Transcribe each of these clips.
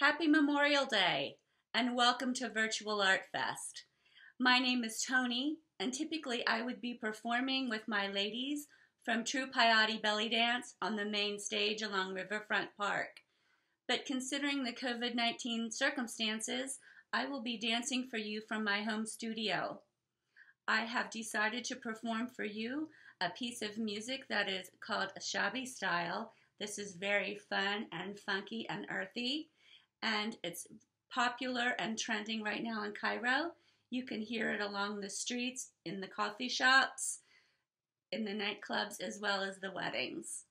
Happy Memorial Day and welcome to Virtual Art Fest. My name is Tony and typically I would be performing with my ladies from True Paiute Belly Dance on the main stage along Riverfront Park. But considering the COVID 19 circumstances, I will be dancing for you from my home studio. I have decided to perform for you a piece of music that is called Shabby Style. This is very fun and funky and earthy, and it's popular and trending right now in Cairo. You can hear it along the streets, in the coffee shops, in the nightclubs, as well as the weddings.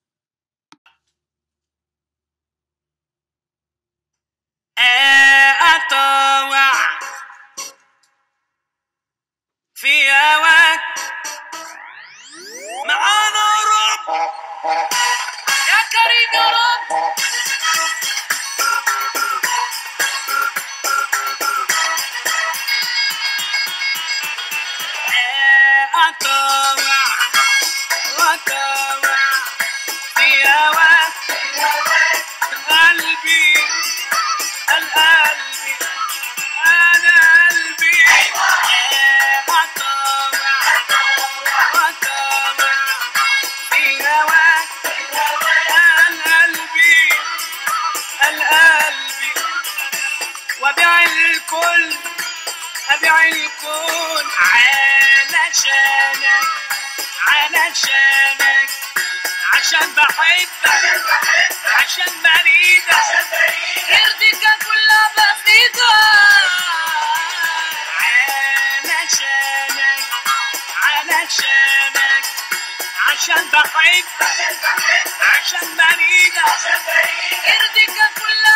أطوع وأطوع في هواك قلبي القلبي أنا قلبي وطمع وطمع في هواك القلبي القلبي وبيع الكل ابيع الكون علشانك علشانك. عشان بحبك عشان بريدك يرضيك كل بسيطة. علشانك علشانك. عشان بحبك عشان بريدك يرضيك كل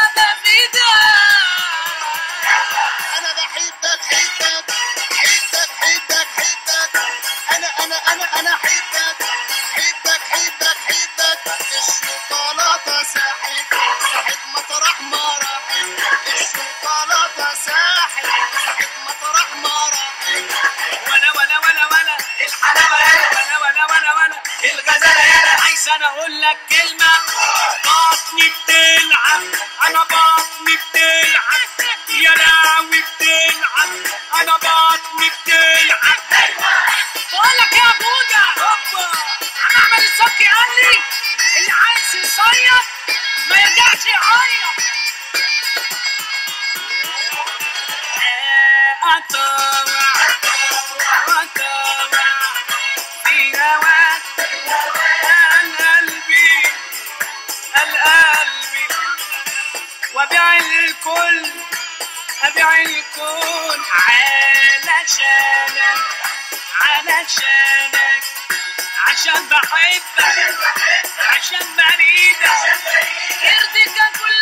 أنا أنا أنا أنا حبك حبك حبك الشوكولاته ساحل ساحل مطرح ما راحل الشوكولاته ساحل ساحل مطرح ما راحل ولا ولا ولا. ولا الحلاوه ولا ولا ولا ولا. الغزالة يلا عايز أنا أقول لك كلمة. بطني بتلعب أنا بطني بتلعب. يا لهوي بتلعب أنا بطني ما يرجعش يعيط أطوع في هواك القلبي القلبي وبيع الكل أبيع الكون علشانك علشانك عشان بحبك عشان بريدك يرضيك كل